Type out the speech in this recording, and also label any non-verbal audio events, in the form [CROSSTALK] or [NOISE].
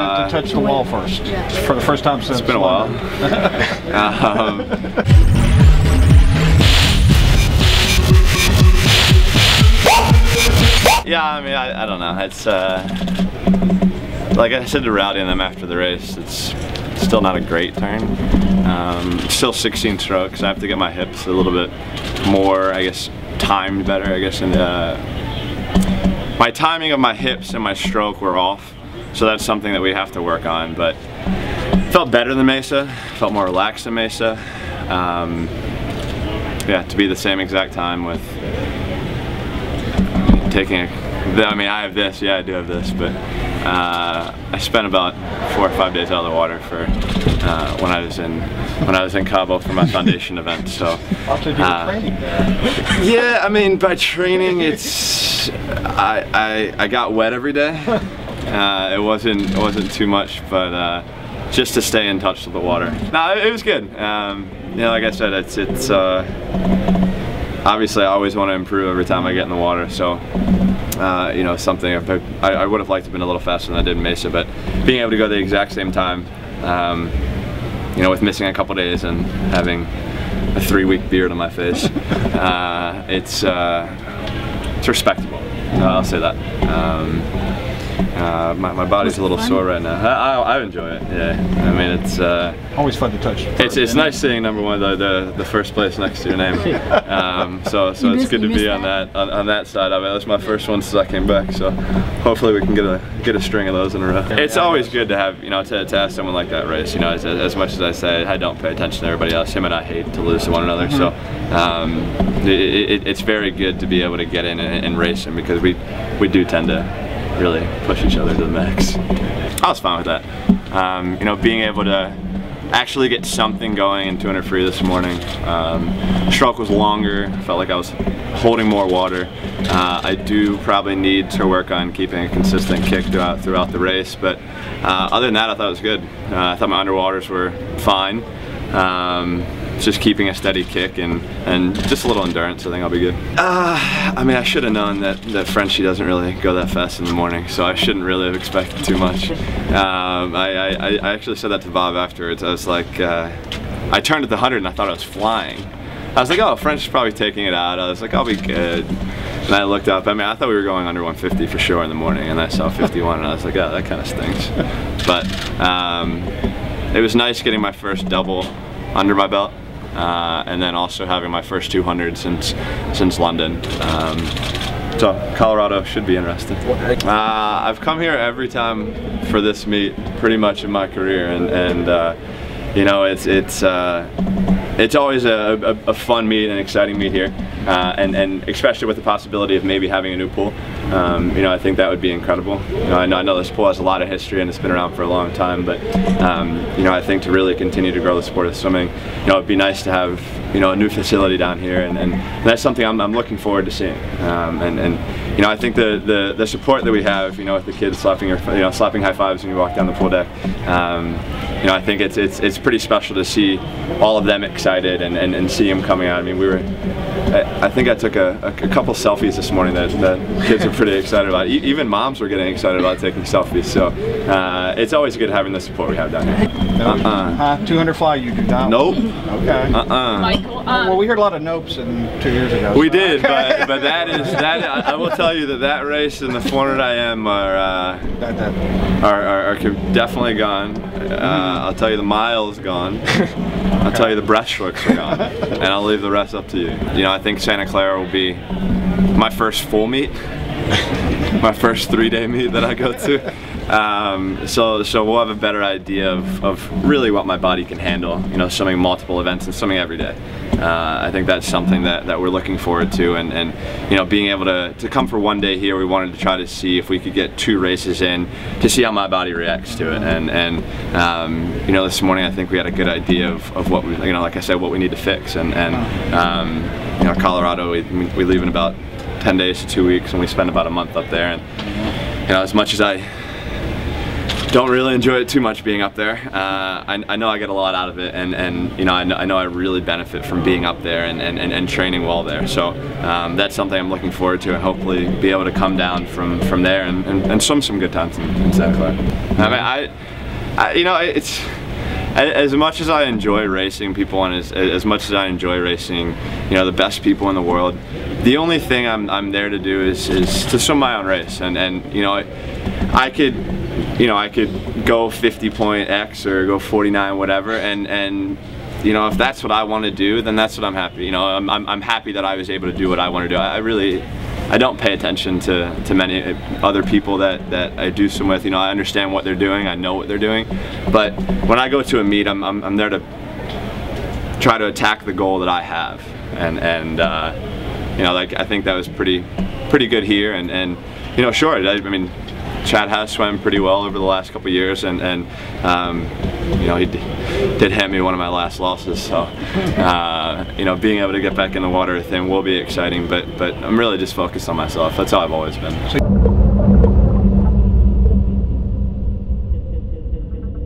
to touch the wall first for the first time since It's been a while. um, [LAUGHS] yeah, I mean, I, I don't know. It's uh, like I said to Rowdy and them after the race. It's still not a great turn. Um, still 16 strokes. I have to get my hips a little bit more, I guess, timed better. I guess, and uh, my timing of my hips and my stroke were off. So that's something that we have to work on. But felt better than Mesa. Felt more relaxed than Mesa. Um, yeah, to be the same exact time with taking a, I mean, I have this, yeah, I do have this, but uh, I spent about four or five days out of the water for uh, when I was in when I was in Cabo for my foundation event. So, uh, yeah, I mean, by training, it's I I, I got wet every day. [LAUGHS] Uh, it wasn't it wasn't too much, but uh, just to stay in touch with the water. No, it, was good. Um, you know, like I said, it's it's. Uh, obviously I always want to improve every time I get in the water. So, uh, you know, something I, I would have liked to have been a little faster than I did in Mesa, but being able to go the exact same time, um, you know, with missing a couple days and having a three-week beard on my face, uh, it's uh, it's respectable. I'll say that. Um, uh, my, my body's a little sore right now. I, I, I enjoy it. Yeah, I mean it's. Uh, Always fun to touch. it's, it's nice seeing number one the, the the first place next to your name. [LAUGHS] Um, so so You it's good to be miss on that on, on that side of it. That's my first one since I came back. So hopefully we can get a get a string of those in a row. It's always good to have you know to, to ask someone like that race. You know as, as much as I say I don't pay attention to everybody else. Him and I hate to lose to one another. So um, it, it, it's very good to be able to get in and, and race him because we we do tend to really push each other to the max. I was fine with that. Um, you know, being able to actually get something going in 200 free this morning. Um, stroke was longer, felt like I was holding more water. Uh, I do probably need to work on keeping a consistent kick throughout, throughout the race, but uh, other than that, I thought it was good. Uh, I thought my underwaters were fine. Um, just keeping a steady kick and, and just a little endurance, I think I'll be good. Uh, I mean, I should have known that, that Frenchie doesn't really go that fast in the morning, so I shouldn't really have expected too much. Um, I, I, I actually said that to Bob afterwards. I was like, uh, I turned at the 100 and I thought I was flying. I was like, oh, French is probably taking it out. I was like, I'll be good. And I looked up, I mean, I thought we were going under 150 for sure in the morning, and I saw 51, and I was like, oh, that kind of stinks. But um, it was nice getting my first double under my belt. Uh, and then also having my first 200 since since London. Um, so Colorado should be interesting. Uh, I've come here every time for this meet, pretty much in my career, and and uh, you know it's it's uh, it's always a, a, a fun meet and exciting meet here, uh, and and especially with the possibility of maybe having a new pool. Um, you know, I think that would be incredible. You know, I know, I know this pool has a lot of history and it's been around for a long time, but um, you know, I think to really continue to grow the sport of swimming, you know, it'd be nice to have you know a new facility down here, and, and that's something I'm, I'm looking forward to seeing. Um, and, and you know, I think the, the the support that we have, you know, with the kids slapping your, you know, slapping high fives when you walk down the pool deck. Um, you know, I think it's it's it's pretty special to see all of them excited and, and, and see them coming out. I mean, we were, I think I took a, a, a couple selfies this morning that, that kids are pretty excited about. E- even moms were getting excited about taking selfies. So uh, it's always good having the support we have down here. Uh-uh. Huh? 200 fly you do not. Nope. Okay. Uh-uh. Michael, uh, Well, we heard a lot of nopes in two years ago. We so- did, but, [LAUGHS] but that is that. I I will tell you that that race and the 400 IM are uh, That- that- are, are, are definitely gone. Uh, I'll tell you the mile is gone. I'll tell you the breaststrokes are gone, [LAUGHS] and I'll leave the rest up to you. You know, I think Santa Clara will be my first full meet, [LAUGHS] my first three-day meet that I go to. Um, so, so we'll have a better idea of, of really what my body can handle. You know, swimming multiple events and swimming every day. Uh, I think that's something that, that we're looking forward to, and, and you know, being able to, to come for one day here, we wanted to try to see if we could get two races in to see how my body reacts to it. And and um, you know, this morning I think we had a good idea of, of what we, you know, like I said, what we need to fix. And and um, you know, Colorado, we, we leave in about 10 days to two weeks, and we spend about a month up there. And you know, as much as I don't really enjoy it too much being up there. Uh, I, I, know I get a lot out of it, and, and you know I, know I know I really benefit from being up there and, and, and training well there. So um, that's something I'm looking forward to, and hopefully be able to come down from from there and, and, and swim some good times in, in Clara. I mean, I, I you know it's as much as I enjoy racing people and as, as much as I enjoy racing, you know, the best people in the world, the only thing I'm, I'm there to do is, is to swim my own race. And, and you know, I, I could, you know, I could go 50 point X or go 49, whatever, and, and you know, if that's what I want to do, then that's what I'm happy. You know, I'm, I'm, I'm happy that I was able to do what I want to do. I, I really, I don't pay attention to, to many other people that, that I do swim with. You know, I understand what they're doing, I know what they're doing, but when I go to a meet, I'm, I'm, I'm there to try to attack the goal that I have. And, and uh, you know, like, I think that was pretty, pretty good here. And, and you know, sure, I, I mean, Chad has swam pretty well over the last couple years, and, and um, you know he did hand me one of my last losses. So uh, you know, being able to get back in the water thing will be exciting, but but I'm really just focused on myself. That's how I've always been.